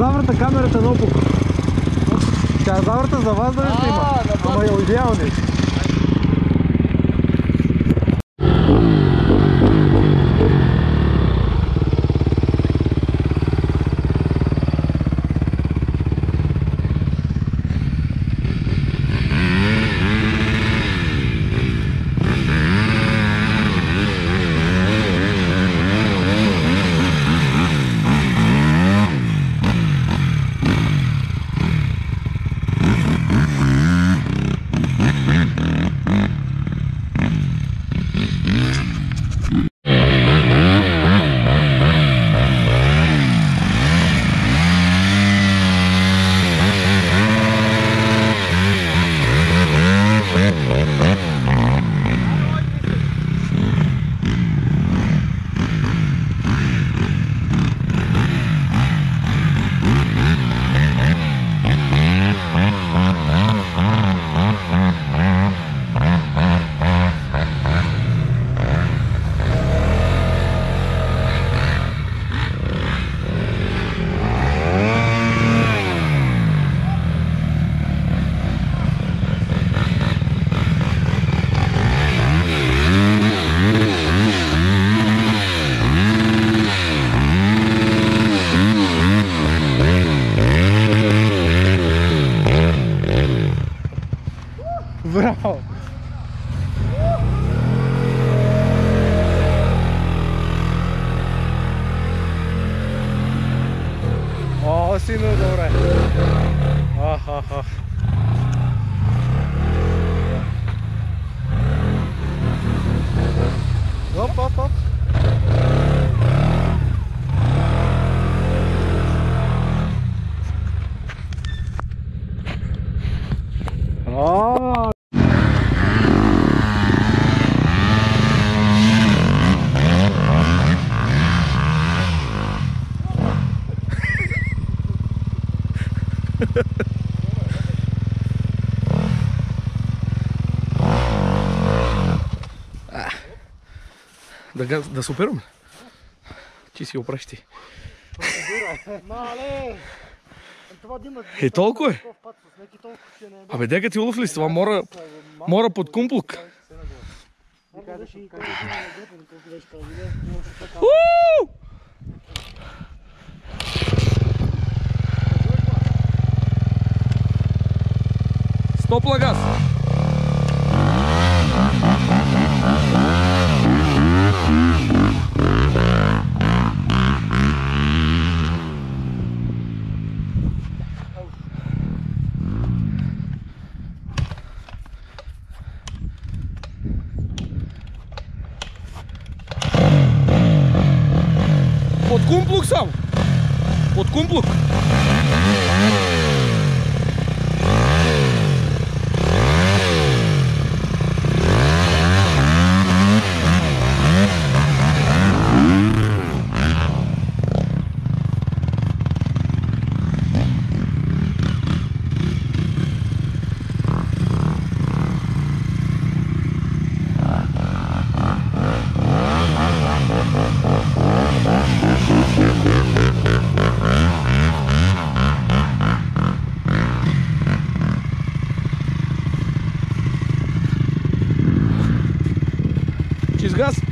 заврата камерата на опук. Тя заврата за вас да не снима. Ама е идеални. sinu dobre. Oh, oh. Да, га- да се операм? Ти си опращи. Мале! Това да има Е, толкова е. е. Абе, дека ти улов ли с това? Мора, мора под кумплук. Ама ще и Под кумплук сам. Под кумплук. Чист газ.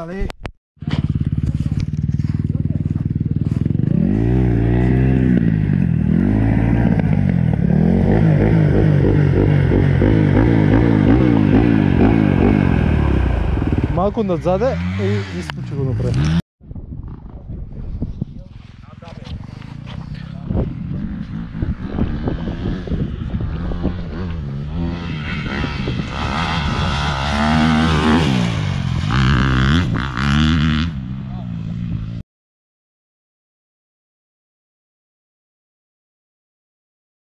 Али. Малко надзаде и изключи го напред.